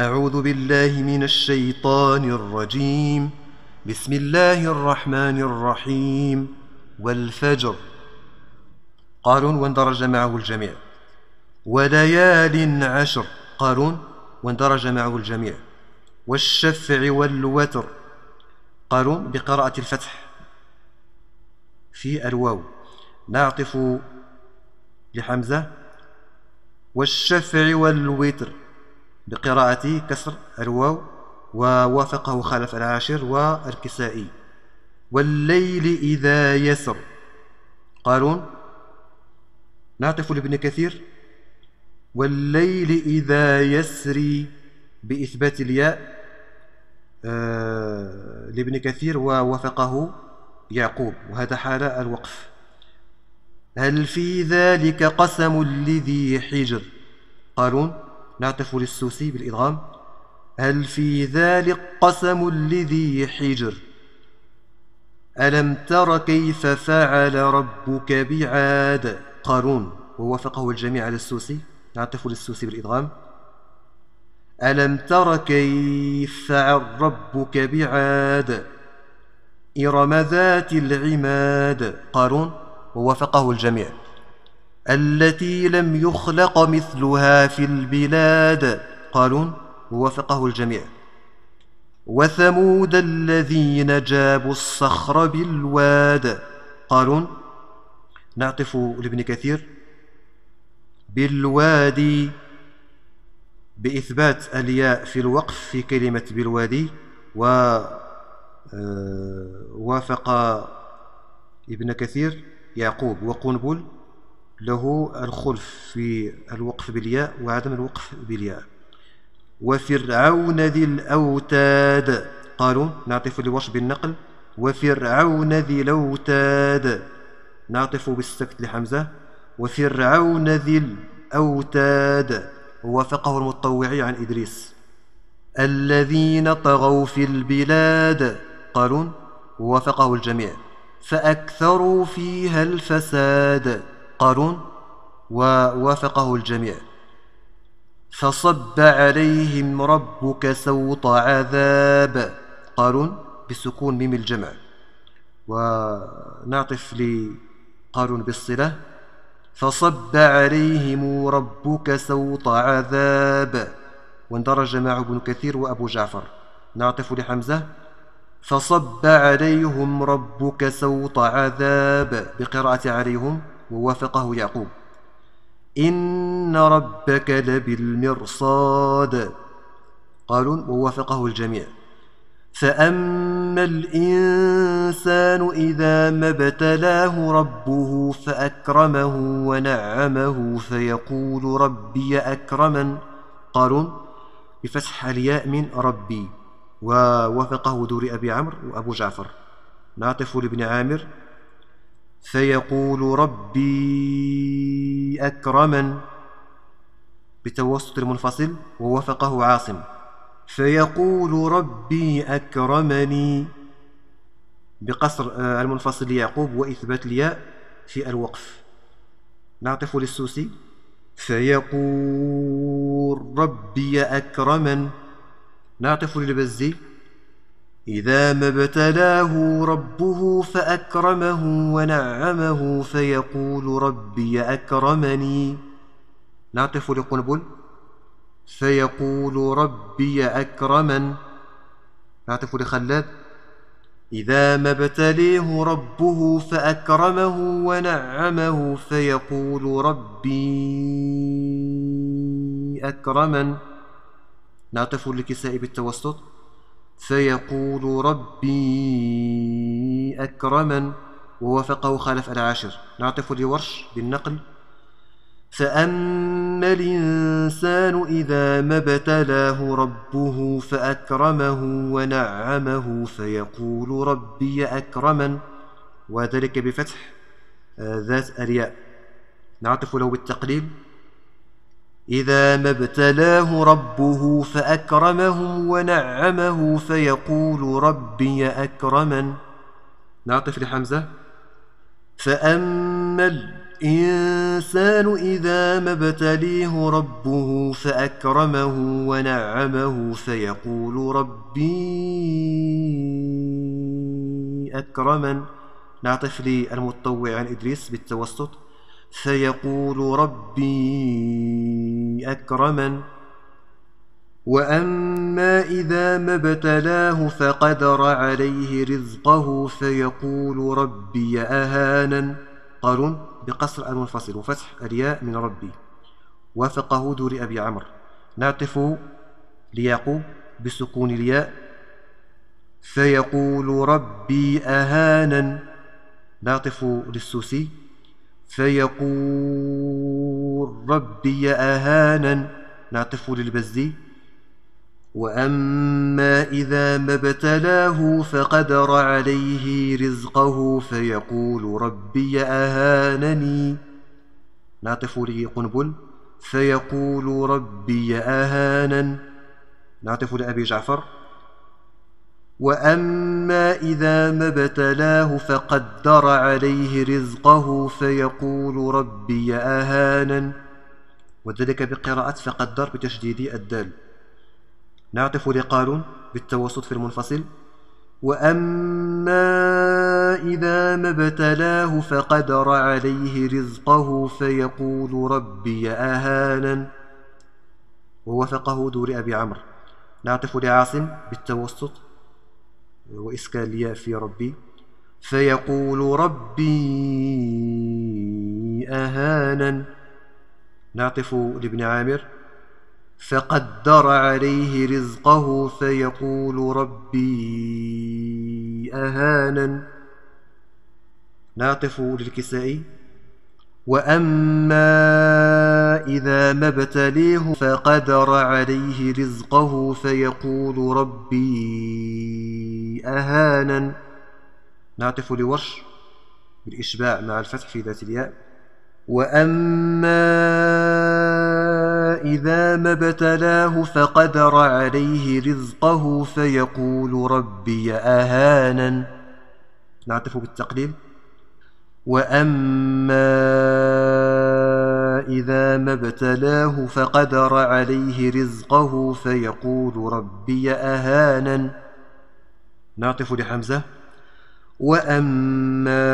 أعوذ بالله من الشيطان الرجيم. بسم الله الرحمن الرحيم. والفجر. قارون واندرج معه الجميع. وليال عشر. قارون واندرج معه الجميع. والشفع والوتر. قارون بقراءة الفتح. في الواو. نعطف لحمزة. والشفع والوتر. بقراءة كسر الواو ووافقه خلف العاشر والكسائي. والليل إذا يسر. قارون نعطف لابن كثير. والليل إذا يسري بإثبات الياء آه لابن كثير ووافقه يعقوب. وهذا حال الوقف. هل في ذلك قسم لذي حجر؟ قارون نعطف للسوسي بالإدغام. هل في ذلك قسم لذي حجر؟ ألم تر كيف فعل ربك بعاد؟ قارون ووافقه الجميع على السوسي. نعطف للسوسي بالإدغام. ألم تر كيف فعل ربك بعاد؟ إرم ذات العماد. قارون ووافقه الجميع. التي لم يخلق مثلها في البلاد. قارون ووافقه الجميع. وثمود الذين جابوا الصخر بالواد. قارون نعطف لابن كثير بالوادي بإثبات الياء في الوقف في كلمة بالوادي. و آه، وافق ابن كثير يعقوب وقنبل له الخلف في الوقف بالياء وعدم الوقف بالياء. وفرعون ذي الأوتاد. قالوا نعطف لوش بالنقل وفرعون ذي الأوتاد. نعطف بالسكت لحمزة. وفرعون ذي الأوتاد. ووافقه المطوعي عن إدريس. الذين طغوا في البلاد. قالون ووافقه الجميع. فأكثروا فيها الفساد. قارون ووافقه الجميع. فصب عليهم ربك سوط عذاب. قارون بسكون ميم الجمع. ونعطف لقارون بالصلة. فصب عليهم ربك سوط عذاب. واندرج معه ابن كثير وأبو جعفر. نعطف لحمزة. فصب عليهم ربك سوط عذاب. بقراءة عليهم. ووافقه يعقوب. إن ربك لبالمرصاد. قالوا ووافقه الجميع. فأما الإنسان إذا ما ابتلاه ربه فأكرمه ونعمه فيقول ربي أكرمن. قارون بفتح الياء من ربي. ووافقه دور أبي عمرو وأبو جعفر. نعطف لابن عامر فيقول ربي أكرمن بتوسط المنفصل ووافقه عاصم. فيقول ربي أكرمني بقصر آه، المنفصل ليعقوب وإثبات الياء في الوقف. نعطف للسوسي. فيقول ربي أكرمن نعطف للبزي. إذا ما ابتلاه ربه فأكرمه ونعمه فيقول ربي أكرمني. نعطف لقنبل فيقول ربي أكرمن. نعطف لخلاد إذا ما ابتليه ربه فأكرمه ونعمه فيقول ربي أكرمن. نعطف لكساء بالتوسط. فيقول ربي أكرمن ووافقه خالف العاشر. نعطف لورش بالنقل. فأما الإنسان إذا ما ابتلاه ربه فأكرمه ونعمه فيقول ربي أكرمن وذلك بفتح آه، ذات الياء. نعطف له بالتقليل. إذا ما ابتلاه ربه فأكرمه ونعمه فيقول ربي أكرمن. نعطف لحمزة. فأما الإنسان إذا ما ابتليه ربه فأكرمه ونعمه فيقول ربي أكرمن. نعطف للمتطوع عن إدريس بالتوسط. فيقول ربي أكرمن. وأما إذا ما ابتلاه فقدر عليه رزقه فيقول ربي أهانا قارون بقصر المنفصل وفتح الياء من ربي. وافقه دور أبي عمرو. نعطف ليعقوب بسكون الياء. فيقول ربي أهانا نعطف للسوسي فيقول ربي أهانا. نعطف للبزي. وأما إذا ما ابتلاه فقدر عليه رزقه فيقول ربي أهانني. نعطف لقنبل. فيقول ربي أهانا. نعطف لأبي جعفر. وأما إذا ما ابتلاه فقدر عليه رزقه فيقول ربي أهانا وذلك بقراءة فقدر بتشديد الدال نعطف لقالون بالتوسط في المنفصل. وأما إذا ما ابتلاه فقدر عليه رزقه فيقول ربي أهانا ووفقه دور أبي عمرو. نعطف لعاصم بالتوسط وإسكان الياء في ربي. فيقول ربي أهانا نعطف لابن عامر. فقدر عليه رزقه فيقول ربي أهانا نعطف للكسائي. وأما إذا ما ابتليه فقدر عليه رزقه فيقول ربي أهانا. نعطف لورش بالإشباع مع الفتح في ذات الياء. وأما إذا ما ابتلاه فقدر عليه رزقه فيقول ربي أهانا. نعطف بالتقليل وأما إذا ما ابتلاه فقدر عليه رزقه فيقول ربي أهانا. نعطف لحمزة وأما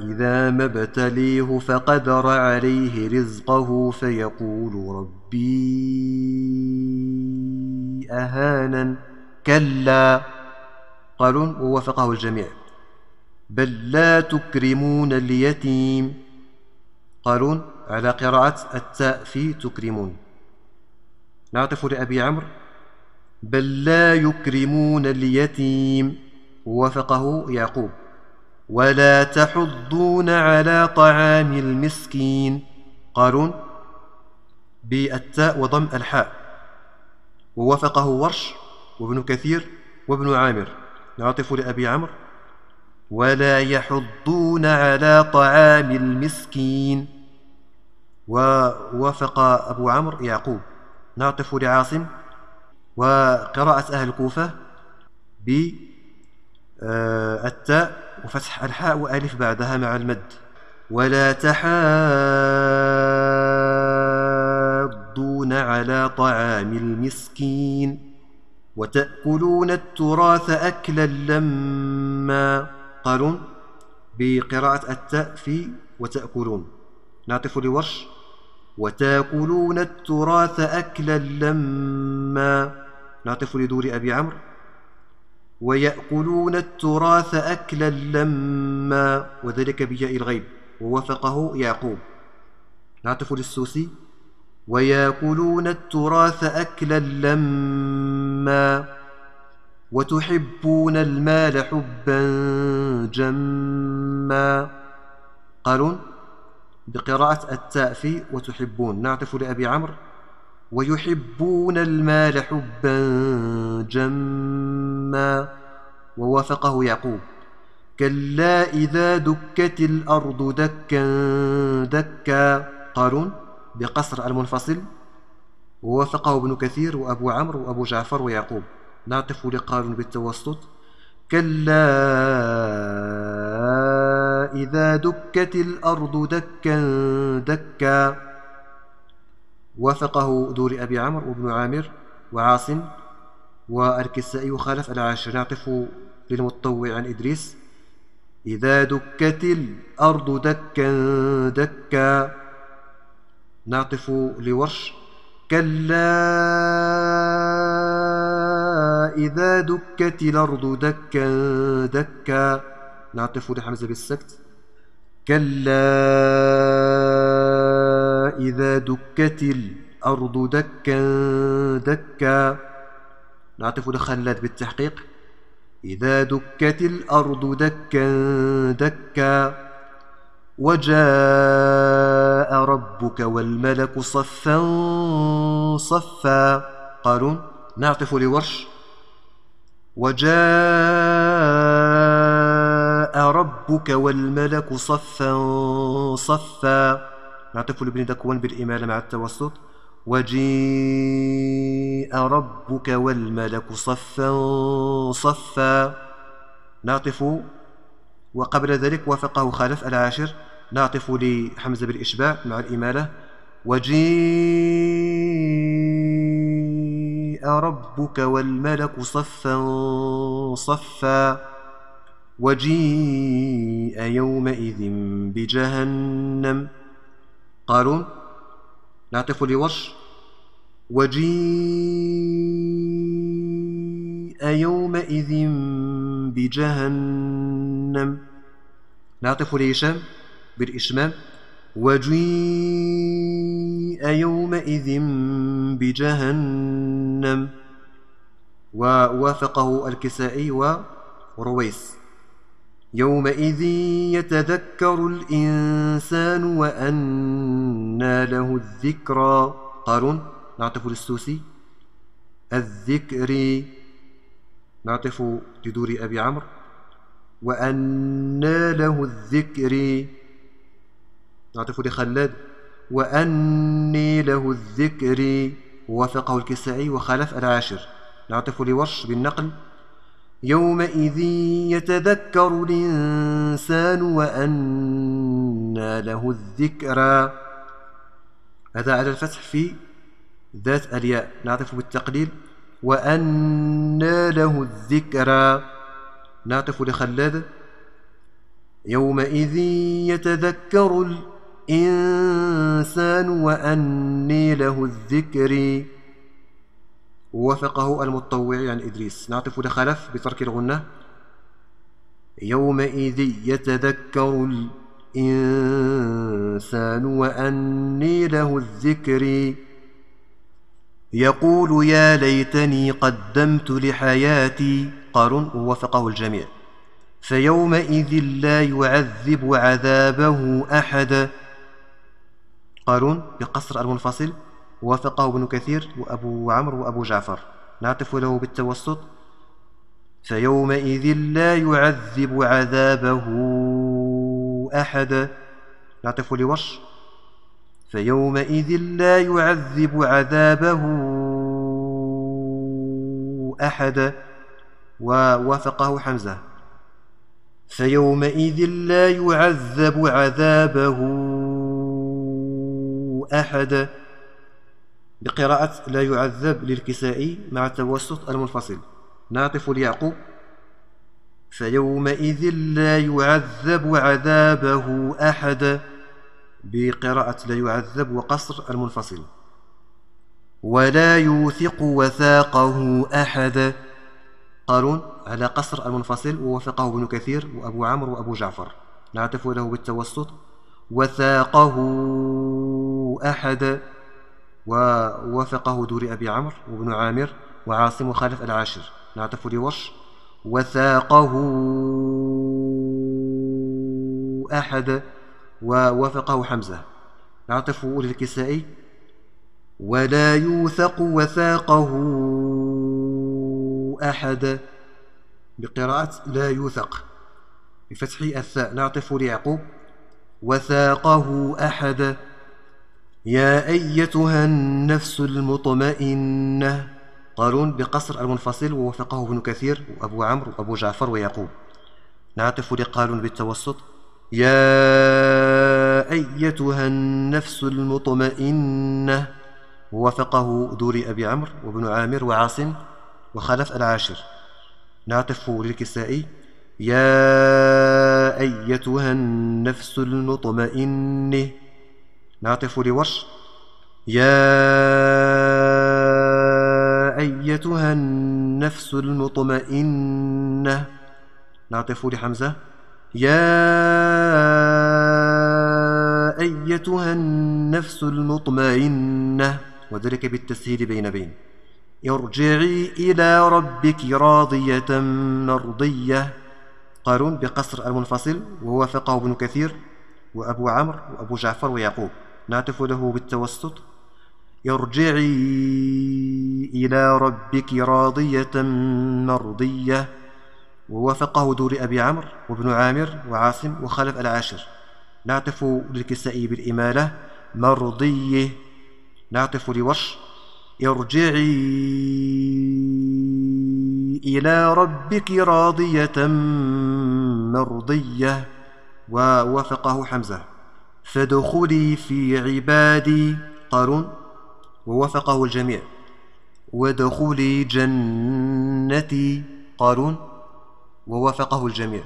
إذا ما ابتليه فقدر عليه رزقه فيقول ربي أهانا. كلا. قالوا ووافقه الجميع. بل لا تكرمون اليتيم. قالون على قراءة التاء في تكرمون. نعطف لأبي عمرو. بل لا يكرمون اليتيم. ووافقه يعقوب. ولا تحضون على طعام المسكين. قارون بالتاء وضم الحاء. ووافقه ورش وابن كثير وابن عامر. نعطف لأبي عمرو. ولا يحضون على طعام المسكين. ووافق أبو عمرو يعقوب. نعطف لعاصم وقراءة أهل الكوفة بالتاء وفتح الحاء وألف بعدها مع المد. ولا تحاضون على طعام المسكين وتأكلون التراث أكلا لما قالون بقراءة التاء في وتأكلون. نعطف لورش. وتأكلون التراث أكلا لما. نعطف لدور أبي عمرو. ويأكلون التراث أكلا لما وذلك بياء الغيب ووافقه يعقوب. نعطف للسوسي ويأكلون التراث أكلا لما وتحبون المال حبا جما. قالون بقراءة التاء في وتحبون نعطف لأبي عمرو. ويحبون المال حبا جما ووافقه يعقوب. كلا إذا دكت الأرض دكا دكا. قارون بقصر المنفصل. ووافقه ابن كثير وأبو عمرو وأبو جعفر ويعقوب. نعطف لقارون بالتوسط. كلا إذا دكت الأرض دكا دكا. وافقه دور أبي عمرو وابن عامر وعاصم والكسائي خالف العاشر نعطف للمتطوع عن إدريس إذا دكت الأرض دكا دكا. نعطف لورش كلا إذا دكت الأرض دكا دكا. نعطف لحمزة بالسكت كلا دكت الأرض دكا دكا. نعطف لخلاد بالتحقيق. إذا دكت الأرض دكا دكا وجاء ربك والملك صفا صفا. قالون نعطف لورش. وجاء ربك والملك صفا صفا. نعطف لابن ذكوان بالإمالة مع التوسط. وجيء ربك والملك صفا صفا. نعطف. وقبل ذلك وافقه خالف العاشر. نعطف لحمزة بالإشباع مع الإمالة. وجيء ربك والملك صفا صفا. وجيء يومئذ بجهنم. قارون نعطف لورش وجيء يومئذ بجهنم. نعطف لهشام بالإشمام وجيء يومئذ بجهنم. ووافقه الكسائي ورويس. يومئذ يتذكر الإنسان وأنى له الذكرى. قارون نعطف للسوسي. الذكر نعطف لدور أبي عمرو. وأنى له الذكر نعطف لخلاد. وأني له الذكر وافقه الكسائي وخالف العاشر. نعطف لورش بالنقل. يومئذ يتذكر الإنسان وأنى له الذكرى. هذا على الفتح في ذات الياء نعطف بالتقليل. وأنى له الذكرى. نعطف لخلاد. يومئذ يتذكر الإنسان وأني له الذكر ووافقه المطوع عن إدريس. نعطف لخلف بترك الغنة. يومئذ يتذكر الإنسان وأني له الذكر. يقول يا ليتني قدمت لحياتي. قارون ووافقه الجميع. فيومئذ لا يعذب عذابه أحد. قارون بقصر المنفصل. وافقه ابن كثير وأبو عمرو وأبو جعفر. نعطف له بالتوسط. فيومئذ لا يعذب عذابه أحد. نعطف لوش. فيومئذ لا يعذب عذابه أحد. ووافقه حمزة. فيومئذ لا يعذب عذابه أحد. بقراءة لا يعذب للكسائي مع التوسط المنفصل. نعطف ليعقوب فيومئذ لا يعذب عذابه أحد. بقراءة لا يعذب وقصر المنفصل. ولا يوثق وثاقه أحد. قارون على قصر المنفصل ووافقه ابن كثير وأبو عمرو وأبو جعفر. نعطف له بالتوسط. وثاقه أحد. ووافقه دور أبي عمرو وابن عامر وعاصم وخالف العاشر. نعطف لوش وثاقه أحد ووافقه حمزة. نعطف للكسائي. ولا يوثق وثاقه أحد. بقراءة لا يوثق. بفتح الثاء. نعطف ليعقوب. وثاقه أحد يا أيتها النفس المطمئنة. قارون بقصر المنفصل ووافقه ابن كثير وأبو عمرو وأبو جعفر ويعقوب. نعطف لقالون بالتوسط. يا أيتها النفس المطمئنة. ووافقه دوري أبي عمرو وابن عامر وعاصم وخلف العاشر. نعطف للكسائي. يا أيتها النفس المطمئنة. نعطف لورش يا أيتها النفس المطمئنة. نعطف لحمزة. يا أيتها النفس المطمئنة. وذلك بالتسهيل بين بين. ارجعي إلى ربك راضية مرضية. قارون بقصر المنفصل ووافقه ابن كثير وأبو عمرو وأبو جعفر ويعقوب. نعتف له بالتوسط. ارجعي إلى ربك راضية مرضية. ووافقه دور أبي عمرو وابن عامر وعاصم وخلف العاشر. نعطف للكسائي بالإمالة مرضية. نعطف لوش. ارجعي إلى ربك راضية مرضية. ووافقه حمزة. فادخلي في عبادي قارون ووافقه الجميع. وادخلي جنتي قارون ووافقه الجميع.